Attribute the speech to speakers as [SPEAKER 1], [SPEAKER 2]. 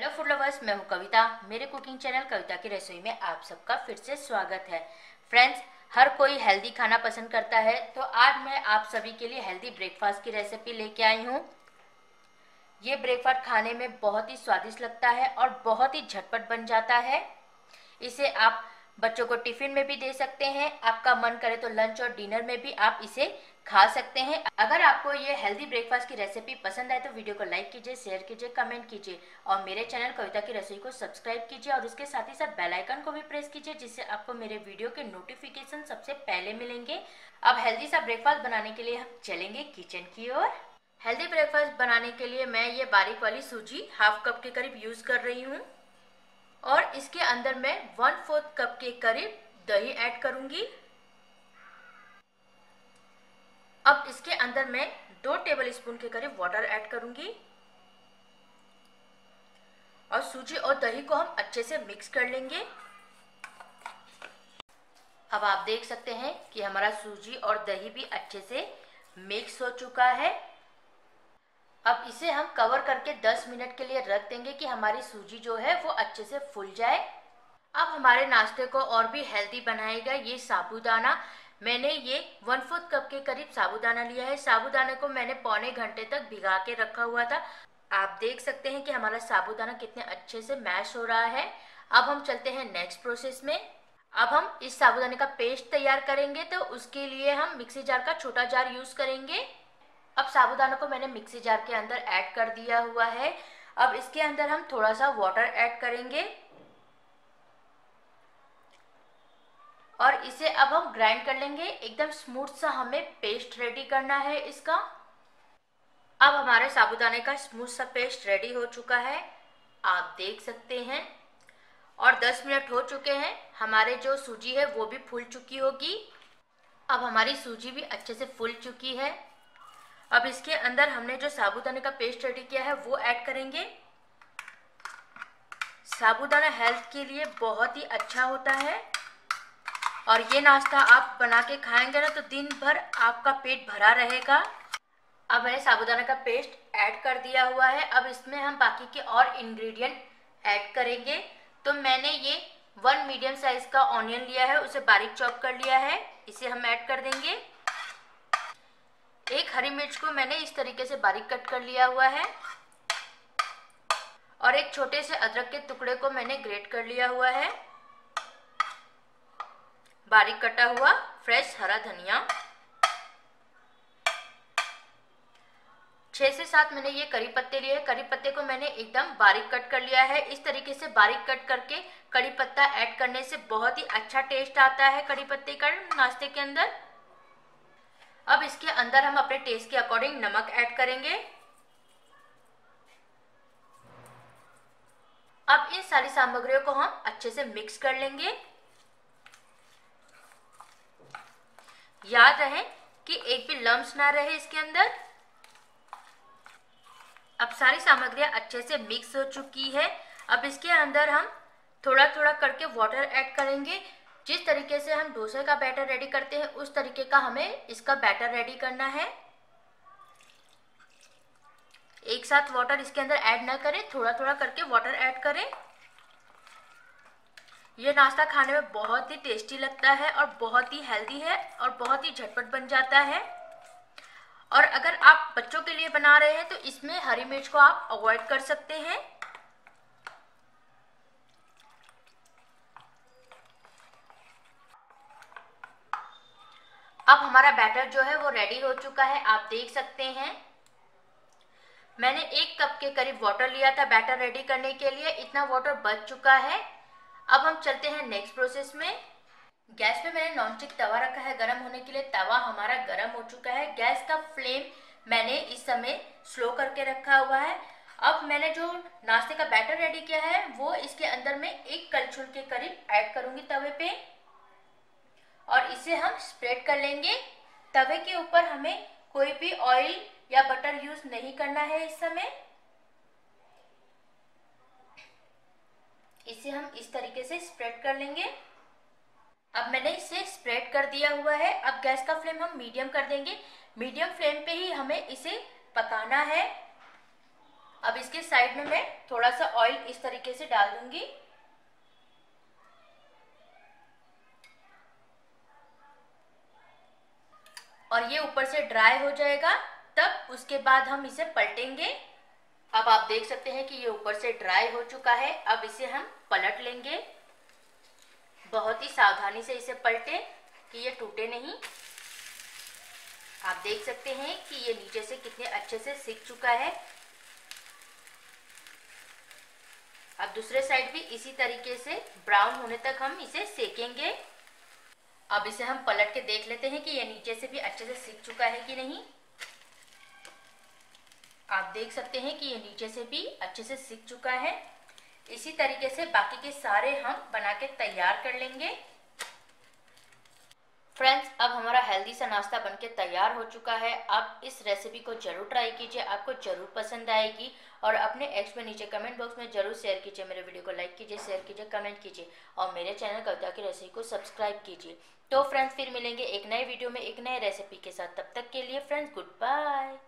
[SPEAKER 1] Hello food lovers, मैं हूँ कविता। मेरे कुकिंग चैनल कविता की रसोई में आप सबका फिर से स्वागत है। फ्रेंड्स, हर कोई हेल्दी खाना पसंद करता है तो आज मैं आप सभी के लिए हेल्दी ब्रेकफास्ट की रेसिपी लेके आई हूँ। ये ब्रेकफास्ट खाने में बहुत ही स्वादिष्ट लगता है और बहुत ही झटपट बन जाता है। इसे आप बच्चों को टिफ़िन में भी दे सकते हैं, आपका मन करे तो लंच और डिनर में भी आप इसे खा सकते हैं। अगर आपको ये हेल्दी ब्रेकफास्ट की रेसिपी पसंद आए तो वीडियो को लाइक कीजिए शेयर कीजिए कमेंट कीजिए और मेरे चैनल कविता की रसोई को सब्सक्राइब कीजिए और उसके साथ ही साथ बेल आइकन को भी प्रेस कीजिए जिससे आपको मेरे वीडियो के नोटिफिकेशन सबसे पहले मिलेंगे। अब हेल्दी सा ब्रेकफास्ट बनाने के लिए हम चलेंगे किचन की ओर। हेल्दी ब्रेकफास्ट बनाने के लिए मैं ये बारीक वाली सूजी हाफ़ कप के करीब यूज़ कर रही हूँ। और इसके अंदर मैं वन फोर्थ कप के करीब दही ऐड करूँगी। अब इसके अंदर मैं दो टेबल स्पून के करीब वाटर ऐड करूँगी। और सूजी और दही को हम अच्छे से मिक्स कर लेंगे। अब आप देख सकते हैं कि हमारा सूजी और दही भी अच्छे से मिक्स हो चुका है। अब इसे हम कवर करके 10 मिनट के लिए रख देंगे कि हमारी सूजी जो है वो अच्छे से फूल जाए। अब हमारे नाश्ते को और भी हेल्दी बनाएगा ये साबुदाना। मैंने ये वन फोर्थ कप के करीब साबुदाना लिया है। साबुदाने को मैंने पौने घंटे तक भिगा के रखा हुआ था। आप देख सकते हैं कि हमारा साबुदाना कितने अच्छे से मैश हो रहा है। अब हम चलते हैं नेक्स्ट प्रोसेस में। अब हम इस साबुदाने का पेस्ट तैयार करेंगे तो उसके लिए हम मिक्सी जार का छोटा जार यूज़ करेंगे। अब साबुदाना को मैंने मिक्सी जार के अंदर ऐड कर दिया हुआ है। अब इसके अंदर हम थोड़ा सा वाटर ऐड करेंगे। और इसे अब हम ग्राइंड कर लेंगे। एकदम स्मूथ सा हमें पेस्ट रेडी करना है इसका। अब हमारे साबुदाने का स्मूथ सा पेस्ट रेडी हो चुका है। आप देख सकते हैं। और 10 मिनट हो चुके हैं। हमारे जो सूजी है वो भी फूल चुकी होगी। अब हमारी सूजी भी अच्छे से फूल चुकी है। अब इसके अंदर हमने जो साबुदाने का पेस्ट रेडी किया है, वो ऐड करेंगे। साबुदाना हेल्थ के लिए बहुत ही अच्छा होता है। और ये नाश्ता आप बना के खाएँगे ना तो दिन भर आपका पेट भरा रहेगा। अब मैंने साबुदाना का पेस्ट ऐड कर दिया हुआ है। अब इसमें हम बाकी के और इंग्रेडिएंट ऐड करेंगे। तो मैंने ये वन मीडियम साइज़ का ऑनियन लिया है, उसे बारीक चॉप कर लिया है। इसे हम ऐड कर देंगे। एक हरी मिर्च को मैंने इस तरीके से बारीक कट कर लिया हुआ है। और एक छोटे से अदरक के टुकड़े को मैंने ग्रेट कर लिया हुआ है। बारीक कटा हुआ फ्रेश हरा धनिया। छह से सात मैंने ये करी पत्ते लिए करी पत्ते को मैंने एकदम बारीक कट कर लिया है। इस तरीके से बारीक कट करके कड़ी पत्ता ऐड करने से बहुत ही अच्छा टेस्ट आता है कड़ी पत्ते का नाश्ते के अंदर। अब इसके अंदर हम अपने टेस्ट के अकॉर्डिंग नमक ऐड करेंगे। अब इन सारी सामग्रियों को हम अच्छे से मिक्स कर लेंगे। याद रहे कि एक भी लम्स ना रहे इसके अंदर। अब सारी सामग्रियाँ अच्छे से मिक्स हो चुकी है। अब इसके अंदर हम थोड़ा थोड़ा करके वाटर ऐड करेंगे। जिस तरीके से हम डोसे का बैटर रेडी करते हैं, उस तरीके का हमें इसका बैटर रेडी करना है। एक साथ वाटर इसके अंदर ऐड ना करें थोड़ा थोड़ा करके वाटर ऐड करें। यह नाश्ता खाने में बहुत ही टेस्टी लगता है और बहुत ही हेल्दी है और बहुत ही झटपट बन जाता है। और अगर आप बच्चों के लिए बना रहे हैं तो इसमें हरी मिर्च को आप अवॉइड कर सकते हैं। अब हमारा बैटर जो है वो रेडी हो चुका है, आप देख सकते हैं। मैंने एक कप के करीब वाटर लिया था बैटर रेडी करने के लिए, इतना वाटर बच चुका है। अब हम चलते हैं नेक्स्ट प्रोसेस में। गैस पे मैंने नॉनस्टिक तवा रखा है गर्म होने के लिए, तवा हमारा गर्म हो चुका है। गैस का फ्लेम मैंने इस समय स्लो करके रखा हुआ है। अब मैंने जो नाश्ते का बैटर रेडी किया है, वो इसके अंदर में एक कलछुल के करीब ऐड करूँगी तवे पे। और इसे हम स्प्रेड कर लेंगे। तवे के ऊपर हमें कोई भी ऑयल या बटर यूज़ नहीं करना है इस समय। इसे हम इस तरीके से स्प्रेड कर लेंगे। अब मैंने इसे स्प्रेड कर दिया हुआ है। अब गैस का फ्लेम हम मीडियम कर देंगे। मीडियम फ्लेम पे ही हमें इसे पकाना है। अब इसके साइड में मैं थोड़ा सा ऑयल इस तरीके से डाल दूँगी। और ये ऊपर से ड्राई हो जाएगा, तब उसके बाद हम इसे पलटेंगे। अब आप देख सकते हैं कि ये ऊपर से ड्राई हो चुका है, अब इसे हम पलट लेंगे। बहुत ही सावधानी से इसे पलटे, कि ये टूटे नहीं। आप देख सकते हैं कि ये नीचे से कितने अच्छे से सीख चुका है। अब दूसरे साइड भी इसी तरीके से ब्राउन होने तक हम इसे सेकेंगे। अब इसे हम पलट के देख लेते हैं कि ये नीचे से भी अच्छे से सीख चुका है कि नहीं। आप देख सकते हैं कि ये नीचे से भी अच्छे से सीख चुका है। इसी तरीके से बाकी के सारे हम बना के तैयार कर लेंगे। फ्रेंड्स, अब हमारा हेल्दी सा नाश्ता बनके तैयार हो चुका है। आप इस रेसिपी को ज़रूर ट्राई कीजिए। आपको ज़रूर पसंद आएगी। और अपने एक्स में नीचे कमेंट बॉक्स में ज़रूर शेयर कीजिए, मेरे वीडियो को लाइक कीजिए शेयर कीजिए कमेंट कीजिए और मेरे चैनल कविता की रेसिपी को सब्सक्राइब कीजिए। तो फ्रेंड्स फिर मिलेंगे एक नए वीडियो में एक नए रेसिपी के साथ। तब तक के लिए फ्रेंड्स गुड बाय